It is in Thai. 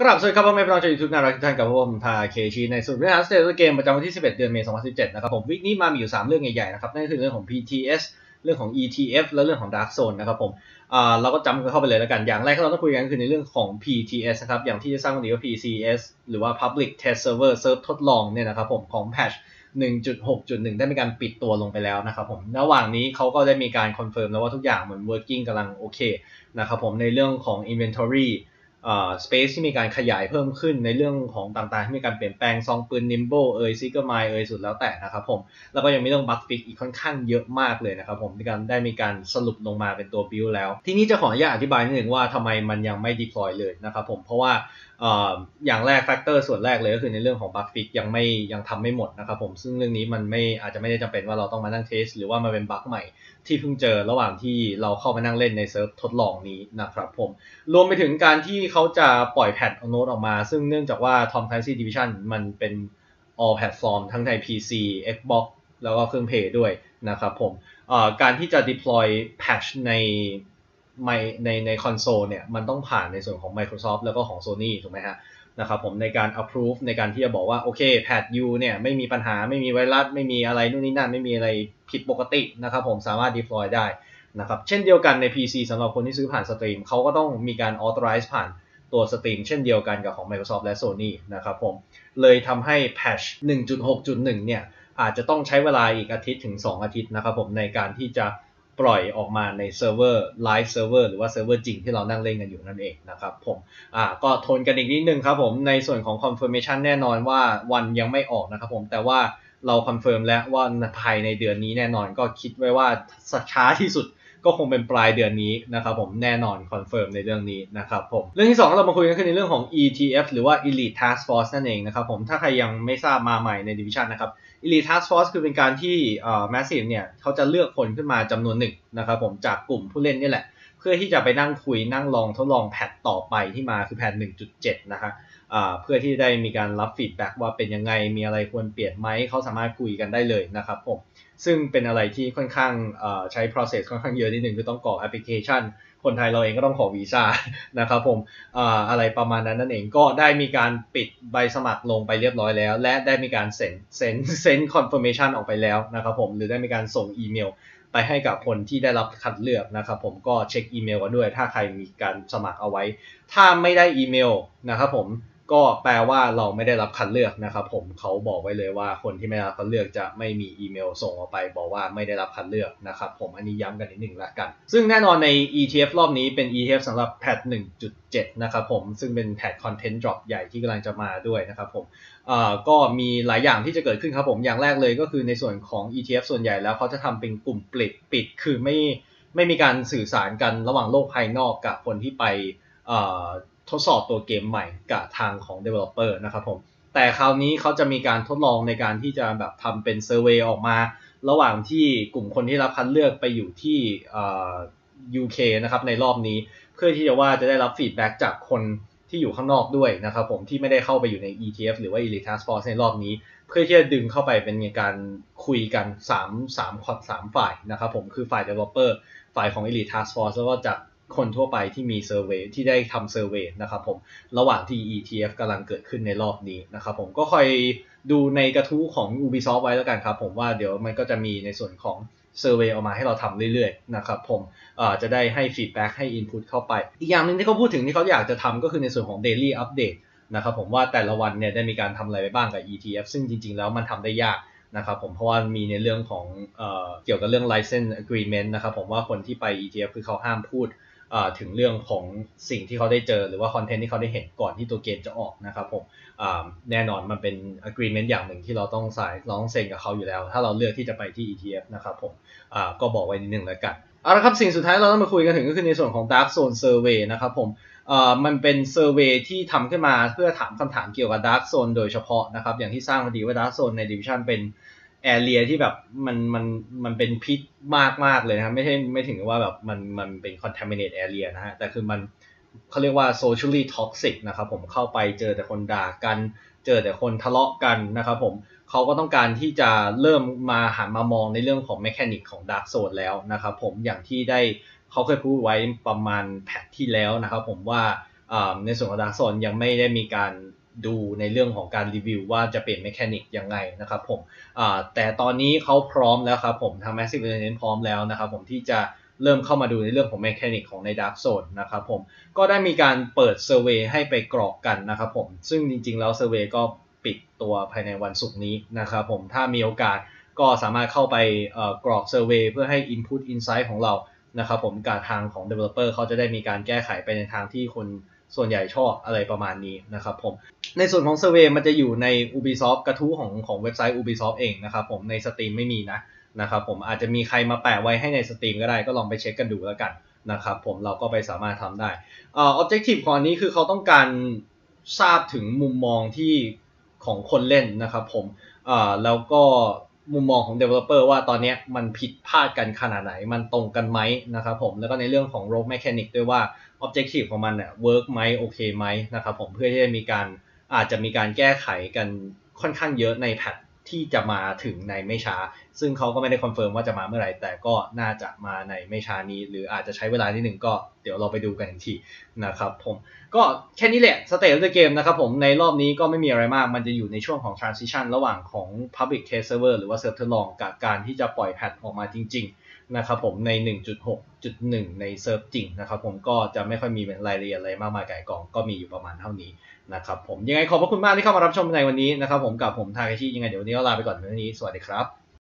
กราบสวัสดีครับพ่อแม่พี่น้องชาวยูทูบน่ารักทุกท่านกับผมทาเคชีในสรุปเรื่อง State of the Game ประจำวันที่ 11 เดือนเมษายน 2017 นะครับผม week นี้มามีอยู่ 3 เรื่องใหญ่ๆนะครับนั่นคือเรื่องของ PTS เรื่องของ ETF และเรื่องของ Dark Zone นะครับผมเราก็จำกันเข้าไปเลยแล้วกัน อย่างแรกที่เราต้องคุยกันคือในเรื่องของ PTS นะครับ อย่างที่จะทราบกันดีว่า PTS หรือว่า Public Test Server เซิร์ฟทดลองเนี่ยนะครับผมของ patch 1.6.1 ได้มีการปิดตัวลงไปแล้วนะครับผมระหว่างนี้เขาก็ได้มีการคอนเฟิร์มแล้วว่าทุกอย่างเหมือน working กำลังโอเคนะครับผมในเรื่องของ inventory สเปซที่มีการขยายเพิ่มขึ้นในเรื่องของต่างๆ ที่มีการเปลี่ยนแปลงซองปืน Nimble เอยซิกเกอร์ไมเอยสุดแล้วแต่นะครับผม แล้วก็ยังมีเรื่อง bug fix อีกค่อนข้างเยอะมากเลยนะครับผมที่การได้มีการสรุปลงมาเป็นตัว build แล้ว ทีนี้จะขออนุญาตอธิบายนิดนึงว่าทำไมมันยังไม่ deploy เลยนะครับผมเพราะว่าอย่างแรก factor ส่วนแรกเลยก็คือในเรื่องของ bug fix ยังไม่ยังทำไม่หมดนะครับผมซึ่งเรื่องนี้มันไม่อาจจะไม่ได้จำเป็นว่าเราต้องมานั่ง test หรือว่ามาเป็นบั๊กใหม่ที่เพิ่งเจอระหว่างที่เราเข้ามานั่งเล่นในเซิร์ฟทดลองนี้นะครับผมรวมไปถึงการที่เขาจะปล่อย patch note ออกมา ซึ่งเนื่องจากว่า Tom Clancy Division มันเป็น all platform ทั้งใน PC Xbox แล้วก็เครื่องเพลย์ด้วยนะครับผมการที่จะ deploy patch ใน ในในคอนโซลเนี่ยมันต้องผ่านในส่วนของ Microsoft แล้วก็ของ Sony ถูกไหมฮะนะครับผมในการ approve ในการที่จะบอกว่าโอเค patch ยูเนี่ยไม่มีปัญหาไม่มีไวรัส ไม่มีอะไรนู่นนี่นั่น ไม่มีอะไรผิดปกตินะครับผมสามารถ deploy ได้นะครับเช่นเดียวกันใน PC สำหรับคนที่ซื้อผ่าน Steam เขาก็ต้องมีการ authorize ผ่านตัว Steam เช่นเดียวกันกับของ Microsoft และ Sony นะครับผมเลยทำให้ patch 1.6.1 เนี่ยอาจจะต้องใช้เวลาอีกอาทิตย์ถึง 2 อาทิตย์นะครับผมในการที่จะ ปล่อยออกมาในเซิร์ฟเวอร์ live server หรือว่าเซิร์ฟเวอร์จริงที่เรานั่งเล่นกันอยู่นั่นเองนะครับผมอ่าก็ทนกันอีกนิดนึงครับผมในส่วนของ confirmation แน่นอนว่าวันยังไม่ออกนะครับผมแต่ว่าเราคอนเฟิร์มแล้วว่าภายในเดือนนี้แน่นอนก็คิดไว้ว่าช้าที่สุด ก็คงเป็นปลายเดือนนี้นะครับผมแน่นอนคอนเฟิร์มในเรื่องนี้นะครับผมเรื่องที่ 2 เรามาคุยกันคือในเรื่องของ ETF หรือว่า Elite Task Force นั่นเองนะครับผมถ้าใครยังไม่ทราบมาใหม่ใน Division นะครับ Elite Task Force คือเป็นการที่เอ่อ Massive เนี่ยเขาจะเลือกคนขึ้นมาจำนวนหนึ่งนะครับผมจากกลุ่มผู้เล่นนี่แหละ เพื่อที่จะไปนั่งคุยนั่งลองทดลอง patch ต่อไปที่มาคือ patch 1.7 นะครับเพื่อที่ได้มีการรับ feedback ว่าเป็นยังไงมีอะไรควรเปลี่ยนไหมเขาสามารถคุยกันได้เลยนะครับผมซึ่งเป็นอะไรที่ค่อนข้างใช้ process ค่อนข้างเยอะนิดนึงคือต้องกรอกแอปพลิเคชัน คนไทยเราเองก็ต้องขอวีซ่านะครับผมอะไรประมาณนั้นนั่นเองก็ได้มีการปิดใบสมัครลงไปเรียบร้อยแล้ว และได้มีการ send send send confirmation ออกไปแล้วนะครับผมหรือได้มีการส่งอีเมล ไปให้กับคนที่ได้รับคัดเลือกนะครับผมก็เช็คอีเมลกันด้วย ถ้าใครมีการสมัครเอาไว้ ถ้าไม่ได้อีเมลนะครับผม ก็แปลว่าเราไม่ได้รับคัดเลือกนะครับ ผมเขาบอกไว้เลยว่าคนที่ไม่ได้รับคัดเลือกจะไม่มีอีเมลส่งออกไป บอกว่าไม่ได้รับคัดเลือกนะครับ ผมอันนี้ย้ำกันนิดหนึ่งละกัน ซึ่งแน่นอนใน ETF รอบนี้เป็น ETF สำหรับแพท1.7 นะครับผมซึ่งเป็นแพทคอนเทนต์ดรอปใหญ่ที่กำลังจะมาด้วยนะครับผมก็มีหลายอย่างที่จะเกิดขึ้นครับผมอย่างแรกเลยก็คือในส่วนของ ETF ส่วนใหญ่แล้วเขาจะทำเป็นกลุ่มปิดปิด คือไม่ไม่มีการสื่อสารกันระหว่างโลกภายนอกกับคนที่ไป ทดสอบตัวเกมใหม่กับทางของ Developer นะครับผม แต่คราวนี้เขาจะมีการทดลองในการที่จะแบบทำเป็น survey ออกมา ระหว่างที่กลุ่มคนที่รับคัดเลือกไปอยู่ที่ UK นะครับในรอบนี้ เพื่อที่จะว่าจะได้รับ feedback จากคนที่อยู่ข้างนอกด้วยนะครับผมที่ไม่ได้เข้าไปอยู่ใน ETF หรือว่า Elite Task Force ในรอบนี้ เพื่อที่จะดึงเข้าไปเป็นการคุยกัน3 3คอส3ฝ่ายนะครับผมคือฝ่าย Developer ฝ่ายของ Elite Task Force แล้วก็จาก คนทั่วไปที่มี survey ที่ได้ทำ survey นะครับผมระหว่างที่ ETF กำลังเกิดขึ้นในรอบนี้นะครับผมก็คอยดูในกระทู้ของ Ubisoft ไว้แล้วกันครับผมว่าเดี๋ยวมันก็จะมีในส่วนของ survey ออกมาให้เราทำเรื่อยๆนะครับผมจะได้ให้ feedback ให้ input เข้าไป อีกอย่างหนึ่งที่เขาพูดถึงที่เขาอยากจะทำก็คือในส่วนของ Daily Update นะครับผมว่าแต่ละวันเนี่ยได้มีการทำอะไรไปบ้างกับ ETF ซึ่งจริงๆแล้วมันทำได้ยากนะครับผมเพราะว่ามีในเรื่องของเอเกี่ยวกับเรื่อง license agreement นะครับผมว่าคนที่ไป ETF คือเขาห้ามพูด ถึงเรื่องของสิ่งที่เขาได้เจอหรือว่าคอนเทนต์ที่เขาได้เห็นก่อนที่ตัวเกมจะออกนะครับผมแน่นอนมันเป็น agreement อย่างหนึ่งที่เราต้องสายเราต้องเซ็นกับเขาอยู่แล้ว ถ้าเราเลือกที่จะไปที่ ETF นะครับผมก็บอกไว้นิดนึงแล้วกันเอาละครับสิ่งสุดท้ายเราต้องมาคุยกันถึงก็คือในส่วนของ Dark Zone Survey นะครับผมมันเป็นเซอร์เวยที่ทำขึ้นมาเพื่อถามคำถามเกี่ยวกับ Dark Zone โดยเฉพาะนะครับอย่างที่สร้างพอดีว่า Dark Zone ใน Division เป็น แอเรียที่แบบมันมันมันเป็นพิษมากมากเลยนะครับไม่ใช่ไม่ถึงว่าแบบมันมันเป็น contaminate area นะฮะ แต่คือมันเขาเรียกว่า socially toxic นะครับผมเข้าไปเจอแต่คนด่ากัน เจอแต่คนทะเลาะกันนะครับผมเขาก็ต้องการที่จะเริ่มมาหันมามองในเรื่องของ mechanic ของ dark zone แล้วนะครับผมอย่างที่ได้เขาเคยพูดไว้ประมาณแพทที่แล้วนะครับผมว่าในส่วนของดาร์กโซนยังไม่ได้มีการ ดูในเรื่องของการรีวิวว่าจะเปลี่ยน mechanic ยังไงนะครับผมแต่ตอนนี้เขาพร้อมแล้วครับผมทาง Massive Entertainment พร้อมแล้วนะครับผมที่จะเริ่มเข้ามาดูในเรื่องของ mechanic ของใน Dark Zone นะครับผมก็ได้มีการเปิด survey ให้ไปกรอกกันนะครับผมซึ่งจริงๆแล้ว survey ก็ปิดตัวภายในวันศุกร์นี้นะครับผมถ้ามีโอกาสก็สามารถเข้าไปกรอก survey เพื่อให้ Input Insight ของเรานะครับผมการทางของ Developer เขาจะได้มีการแก้ไขไปในทางที่คน ส่วนใหญ่ชอบอะไรประมาณนี้นะครับผมในส่วนของ survey มันจะอยู่ใน Ubisoft กระทู้ของของเว็บไซต์ Ubisoft เองนะครับผมใน Steam ไม่มีนะนะครับผมอาจจะมีใครมาแปะไว้ให้ใน Steam ก็ได้ก็ลองไปเช็คกันดูแล้วกันนะครับผมเราก็ไปสามารถทำได้อ่า objective ของอันนี้คือเขาต้องการทราบถึงมุมมองที่ของคนเล่นนะครับผมอ่าแล้วก็ มุมมองของ Developer ว่าตอนนี้มันผิดพลาดกันขนาดไหน มันตรงกันไหมนะครับผมแล้วก็ในเรื่องของ Rogue Mechanic ด้วยว่า Objective ของมันเนี่ย work ไหมโอเคไหมนะครับผมเพื่อที่จะมีการอาจจะมีการแก้ไขกันค่อนข้างเยอะใน patch ที่จะมาถึงในไม่ช้า ซึ่งเขาก็ไม่ได้คอนเฟิร์มว่าจะมาเมื่อไหร่ แต่ก็น่าจะมาในไม่ช้านี้ หรืออาจจะใช้เวลานิดหนึ่งก็เดี๋ยวเราไปดูกันอีกทีนะครับผมก็แค่นี้แหละ State of the Game นะครับผมในรอบนี้ก็ไม่มีอะไรมาก มันจะอยู่ในช่วงของ transition ระหว่างของ public test server หรือว่า server ทดลองกับการที่จะปล่อย patch ออกมาจริง ๆ นะครับผมใน 1.6.1 ในเซิร์ฟจริงนะครับผมก็จะไม่ค่อยมีรายละเอียดอะไรมากมายไก่กองก็มีอยู่ประมาณเท่านี้นะครับผมยังไงขอบพระคุณมากที่เข้ามารับชมในวันนี้นะครับผมกับผมทาเคชิยังไงเดี๋ยววันนี้เราลาไปก่อนในวันนี้สวัสดีครับ